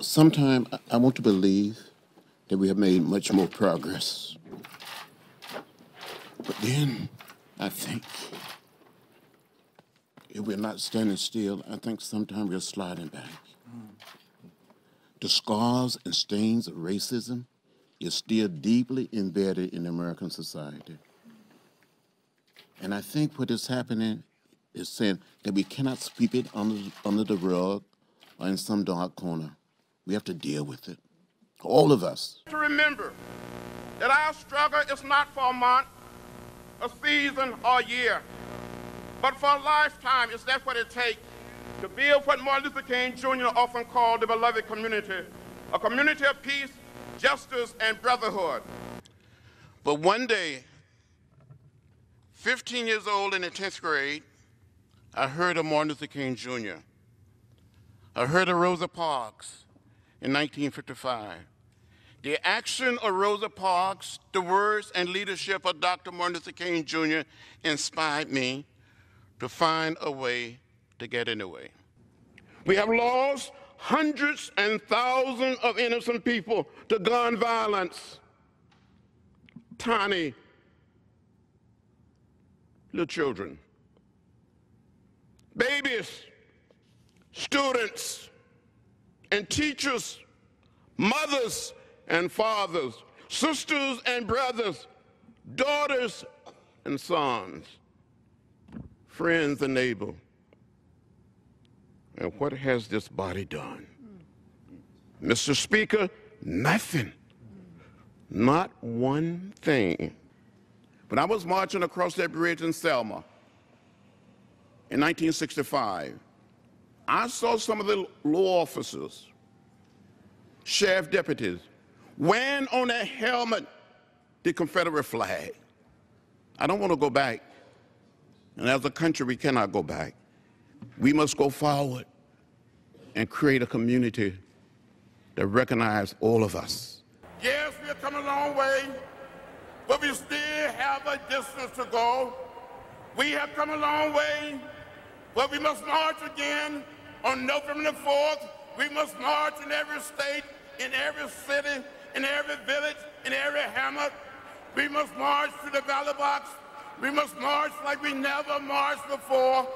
Sometimes I want to believe that we have made much more progress. But then I think if we're not standing still, I think sometimes we're sliding back. The scars and stains of racism is still deeply embedded in American society. And I think what is happening is saying that we cannot sweep it under, under the rug or in some dark corner. We have to deal with it. All of us. To remember that our struggle is not for a month, a season, or a year, but for a lifetime. Is that what it takes to build what Martin Luther King Jr. often called the beloved community, a community of peace, justice, and brotherhood. But one day, 15 years old in the 10th grade, I heard of Martin Luther King Jr. I heard of Rosa Parks in 1955. The action of Rosa Parks, the words and leadership of Dr. Martin Luther King Jr. inspired me to find a way to get in the way. We have lost hundreds and thousands of innocent people to gun violence. Tiny little children, babies, students, and teachers, mothers and fathers, sisters and brothers, daughters and sons, friends and neighbors. And what has this body done? Mr. Speaker, nothing. Not one thing. When I was marching across that bridge in Selma in 1965, I saw some of the law officers, sheriff deputies, wearing on their helmet the Confederate flag. I don't want to go back. And as a country, we cannot go back. We must go forward and create a community that recognizes all of us. Yes, we have come a long way, but we still have a distance to go. We have come a long way, but we must march again on November the 4th. We must march in every state, in every city, in every village, in every hamlet. We must march to the ballot box. We must march like we never marched before.